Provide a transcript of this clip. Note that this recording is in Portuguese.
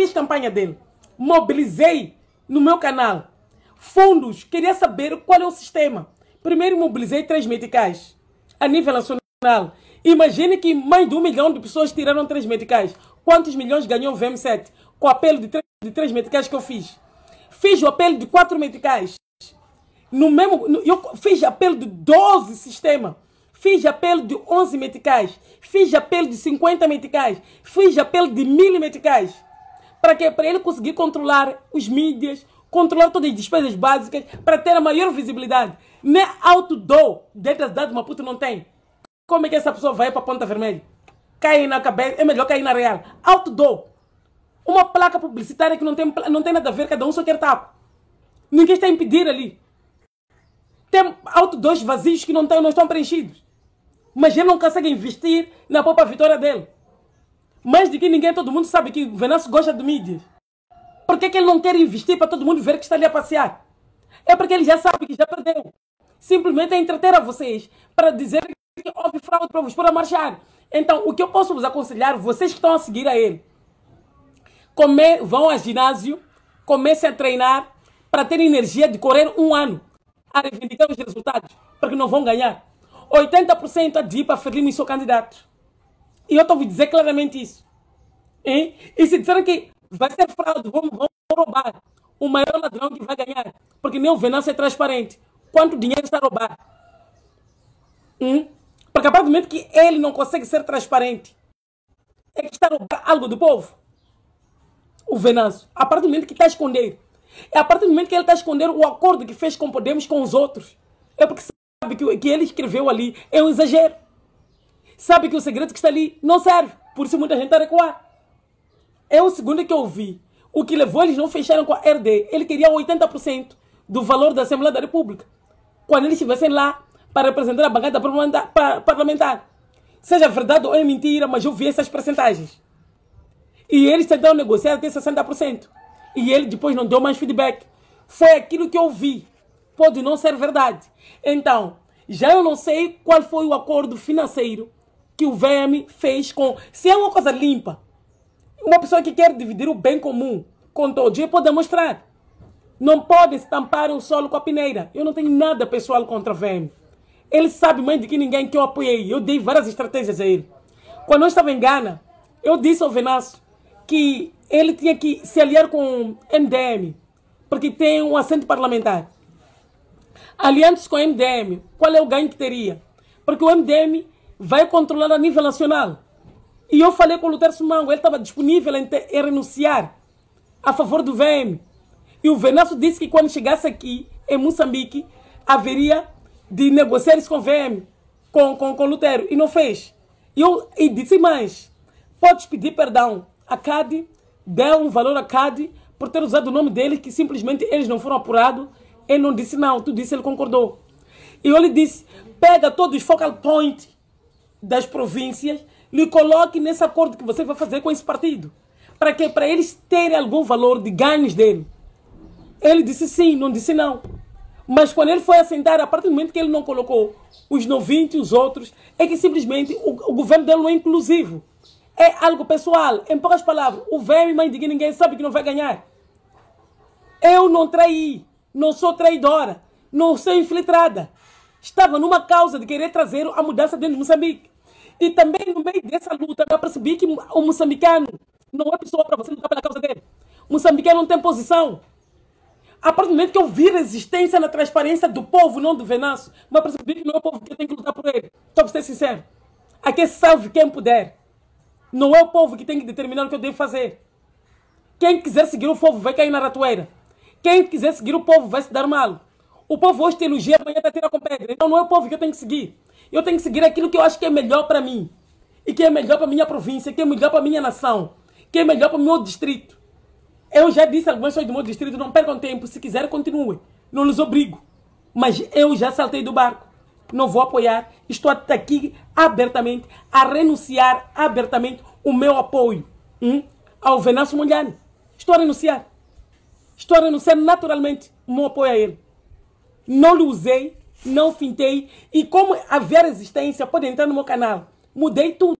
fiz campanha dele. Mobilizei no meu canal fundos. Queria saber qual é o sistema. Primeiro mobilizei três medicais a nível nacional. Imagine que mais de um milhão de pessoas tiraram três medicais. Quantos milhões ganhou o VM7 com o apelo de três, de três medicais que eu fiz? Fiz o apelo de quatro medicais. No mesmo, no, eu fiz apelo de 12 sistemas. Fiz apelo de 11 meticais. Fiz apelo de 50 meticais. Fiz apelo de mil meticais. Para quê? Para ele conseguir controlar os mídias, controlar todas as despesas básicas, para ter a maior visibilidade. Nem outdoor dentro da cidade de Maputo não tem. Como é que essa pessoa vai para a Ponta Vermelha? Cai na cabeça, é melhor cair na real. Outdoor. Uma placa publicitária que não tem, não tem nada a ver, cada um só quer tapa. Ninguém está a impedir ali. Tem outdoors vazios que não, tem, não estão preenchidos. Mas ele não consegue investir na própria vitória dele. Mais de que ninguém, todo mundo sabe que o Venâncio gosta de mídias. Por que, que ele não quer investir para todo mundo ver que está ali a passear? É porque ele já sabe que já perdeu. Simplesmente é entreter a vocês para dizer que houve fraude para vos pôr a marchar. Então, o que eu posso vos aconselhar, vocês que estão a seguir a ele, come, vão ao ginásio, comecem a treinar para ter energia de correr um ano a reivindicar os resultados, porque não vão ganhar. 80% a para Ferlino e candidato. E eu estou a dizer claramente isso. Hein? E se disserem que vai ser fraude, vão, roubar, o maior ladrão que vai ganhar, porque nem o Venâncio é transparente. Quanto dinheiro está a roubar? Hum? Porque a partir do momento que ele não consegue ser transparente, é que está a roubar algo do povo. O Venâncio. A partir do momento que está a esconder. É a partir do momento que ele está a esconder o acordo que fez com Podemos com os outros. É porque sabe que que ele escreveu ali é um exagero. Sabe que o segredo que está ali não serve. Por isso muita gente está recuar. É o segundo que eu vi. O que levou eles não fecharam com a RD. Ele queria 80% do valor da Assembleia da República. Quando eles estivessem lá para representar a bancada parlamentar. Seja verdade ou é mentira, mas eu vi essas percentagens. E eles tentaram negociar até 60%. E ele depois não deu mais feedback. Foi aquilo que eu vi. Pode não ser verdade. Então, já eu não sei qual foi o acordo financeiro que o VM fez com. Se é uma coisa limpa, uma pessoa que quer dividir o bem comum com todos, ele pode demonstrar. Não pode estampar o solo com a peneira. Eu não tenho nada pessoal contra o VM. Ele sabe mais do que ninguém que eu apoiei. Eu dei várias estratégias a ele. Quando eu estava em Gana, eu disse ao Venaço que ele tinha que se aliar com o MDM, porque tem um assento parlamentar. Aliando-se com o MDM, qual é o ganho que teria? Porque o MDM vai controlar a nível nacional. E eu falei com o Lutero Sumango, ele estava disponível em, ter, em, renunciar a favor do VM. E o Venaço disse que quando chegasse aqui, em Moçambique, haveria de negociar isso com o VM, com, com, com Lutero. E não fez. E eu e disse mais, podes pedir perdão a CAD deu um valor a CAD por ter usado o nome dele, que simplesmente eles não foram apurados. Ele não disse não, tu disse, ele concordou. E eu lhe disse, pega todos os focal points das províncias, lhe coloque nesse acordo que você vai fazer com esse partido. Para que Para eles terem algum valor de ganhos dele. Ele disse sim, não disse não. Mas quando ele foi assentar, a partir do momento que ele não colocou os 90 e os outros, é que simplesmente o, o governo dele não é inclusivo é algo pessoal. Em poucas palavras, o velho mãe de ninguém sabe que não vai ganhar. Eu não traí, não sou traidora, não sou infiltrada. Estava numa causa de querer trazer a mudança dentro de Moçambique. E também no meio dessa luta, eu percebi que o moçambicano não é pessoa para você lutar pela causa dele. O moçambicano não tem posição. A partir do momento que eu vi resistência na transparência do povo, não do Venâncio, mas percebi que não é o povo que tem que lutar por ele. Estou para ser sincero. Aqui salve quem puder. Não é o povo que tem que determinar o que eu devo fazer. Quem quiser seguir o povo vai cair na ratoeira. Quem quiser seguir o povo vai se dar mal. O povo hoje te elogia, amanhã está tirar com pedra. Então não é o povo que eu tenho que seguir. Eu tenho que seguir aquilo que eu acho que é melhor para mim. E que é melhor para minha província, que é melhor para minha nação, que é melhor para o meu distrito. Eu já disse algumas coisas do meu distrito, não percam tempo. Se quiser, continue. Não lhes obrigo. Mas eu já saltei do barco não vou apoiar. Estou aqui abertamente a renunciar abertamente o meu apoio hum, ao Venâncio Mulhani. Estou a renunciar. Estou a renunciar naturalmente o meu apoio a ele. Não lhe usei, não fintei. E como haver resistência, pode entrar no meu canal. Mudei tudo.